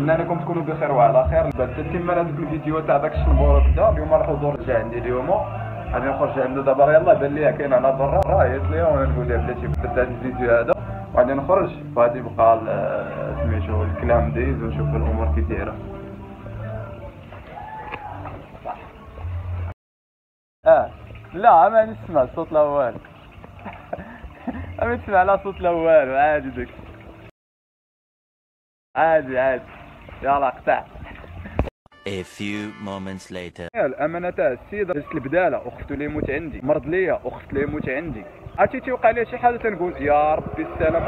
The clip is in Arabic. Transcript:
نتمنى انكم تكونوا بخير وعلى خير. بعد تتم هذاك الفيديو تاع داك الشمبور كدا اليوم الحضور جا عندي اليوم. غادي نخرج عنده دابا. يلاه بان ليا كاين أنا برا. راه عيط ليا. وأنا نقول لها بلاتي هذا الفيديو هذا. وغادي نخرج. وغادي يبقى سميتو الكلام دايز ونشوف الأمور كي دايرة. آه. لا ما نسمع الصوت لا والو ما نسمع لا صوت لا والو عادي داك. عادي عادي. يلا قطع A few moments later. الامانه تاع السيد دزت البداله اختو اللي يموت عندي. مرض ليا أخت اللي يموت عندي. عرفتي تيوقع لي شي حاجة تنقول يا ربي السلامه